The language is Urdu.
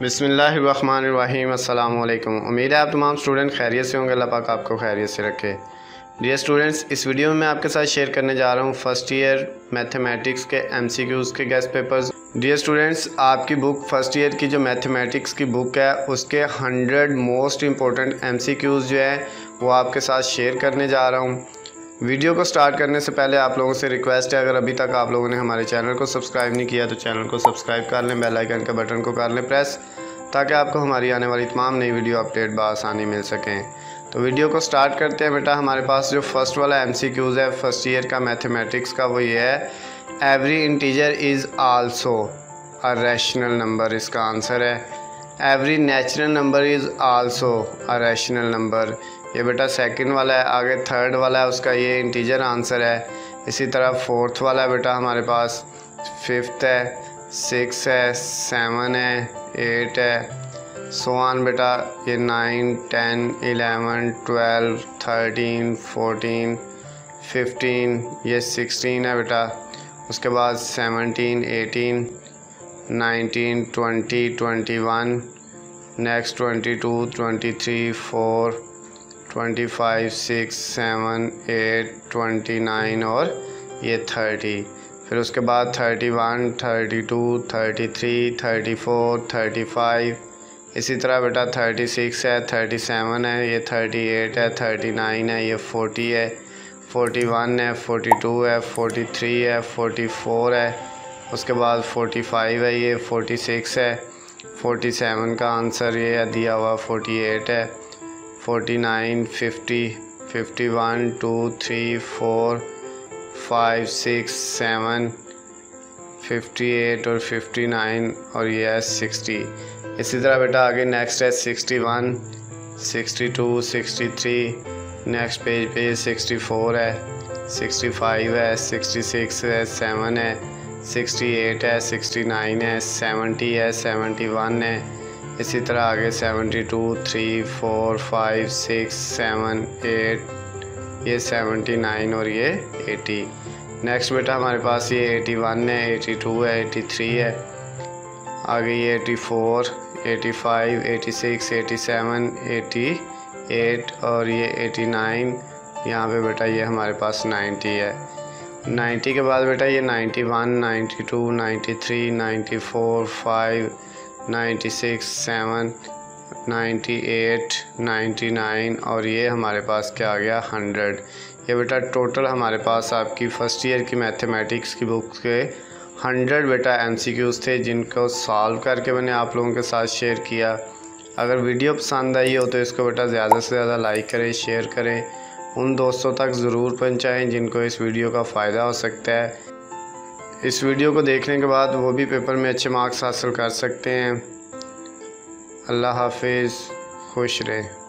بسم اللہ الرحمن الرحیم، السلام علیکم۔ امید ہے آپ تمام اسٹوڈنٹ خیریت سے ہوں گے، اللہ پاک آپ کو خیریت سے رکھے۔ ڈیئر اسٹوڈنٹس اس ویڈیو میں آپ کے ساتھ شیئر کرنے جا رہا ہوں فرسٹ ایئر میتھمیٹکس کے ایم سی کیوز کے گیسٹ پیپرز ڈیئر اسٹوڈنٹس آپ کی بک فرسٹ ایئر کی جو میتھمیٹکس کی بک ہے، اس کے hundred most important M C Qs جو ہے وہ آپ کے ساتھ شیئر کرنے جا رہا ہوں۔ ویڈیو کو سٹارٹ کرنے سے پہلے آپ لوگوں سے ریکویسٹ ہے، اگر ابھی تک آپ لوگوں نے ہمارے چینل کو سبسکرائب نہیں کیا، تو چینل کو سبسکرائب کر لیں بیل آئیکن کے بٹن کو کر لیں پریس تاکہ آپ کو ہماری آنے والی تمام نئی ویڈیو اپڈیٹ بآسانی مل سکیں۔ تو ویڈیو کو سٹارٹ کرتے ہیں بیٹا، ہمارے پاس جو فرسٹ والا ایم سی کیوز ہے فرسٹ ایئر کا میتھمیٹکس کا، وہ یہ ہے۔ Every integer is also a rational number اس کا آنسر ہے۔ Every natural number is also a rational number یہ بیٹا سیکنڈ والا ہے، آگے تھرڈ والا ہے، اس کا یہ انٹیجر آنسر ہے۔ اسی طرح فورتھ والا ہے بیٹا ہمارے پاس۔ ففتھ ہے سکس ہے سیون ہے ایٹ ہے۔ سوان بیٹا، یہ nine ten eleven twelve thirteen fourteen fifteen یہ سکسٹین ہے بیٹا۔ اس کے بعد seventeen eighteen nineteen twenty twenty one next twenty two twenty three four twenty five, six, seven, eight twenty nine اور یہ تھرٹی۔ پھر اس کے بعد thirty one, thirty two, thirty three, thirty four, thirty five. اسی طرح بیٹا تھرٹی سکس ہے، تھرٹی سیون ہے، یہ تھرٹی ایٹ ہے، تھرٹی نائن ہے، یہ فورٹی ہے۔ فورٹی ون ہے، فورٹی ٹو ہے، فورٹی تھری ہے، فورٹی فور ہے۔ اس کے بعد فورٹی فائیو ہے، یہ فورٹی سکس ہے۔ فورٹی سیون کا آنسر یہ ہے، دیا ہوا فورٹی ایٹ ہے۔ Forty nine fifty fifty one two three four five six seven fifty eight اور ففٹی نائن اور یہ ہے سکسٹی اسی طرح بیٹا آگے نیکسٹ ہے sixty one sixty two sixty three next page پہ سکسٹی فور ہے سکسٹی فائیو ہے سکسٹی سکس ہے سیون ہے سکسٹی ایٹ ہے سکسٹی نائن ہے سیونٹی ہے سیونٹی ون ہے اسی طرح آگے seventy two, three, four, five, six, seven, eight, یہ سیونٹی نائن اور یہ ایٹی۔ نیکسٹ بیٹا ہمارے پاس یہ ایٹی ون ہے، ایٹی ٹو ہے، ایٹی تھری ہے۔ آگے یہ eighty four, eighty five, eighty six, eighty seven, eighty eight اور یہ ایٹی نائن۔ یہاں پہ بیٹا یہ ہمارے پاس نائنٹی ہے۔ نائنٹی کے بعد بیٹا یہ ninety one, ninety two, ninety three, ninety four, five ninety six, seven, ninety eight, ninety nine اور یہ ہمارے پاس کیا آ گیا؟ ہنڈریڈ۔ یہ بیٹا ٹوٹل ہمارے پاس آپ کی فرسٹ ایئر کی میتھمیٹکس کی بکس کے ہنڈریڈ بیٹا ایم سی کیوز تھے، جن کو سالو کر کے میں نے آپ لوگوں کے ساتھ شیئر کیا۔ اگر ویڈیو پسند آئی ہو تو اس کو بیٹا زیادہ سے زیادہ لائک کریں شیئر کریں۔ ان دوستوں تک ضرور پہنچائیں جن کو اس ویڈیو کا فائدہ ہو سکتا ہے۔ اس ویڈیو کو دیکھنے کے بعد وہ بھی پیپر میں اچھے مارکس حاصل کر سکتے ہیں۔ اللہ حافظ، خوش رہے۔